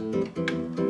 す